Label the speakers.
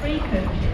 Speaker 1: free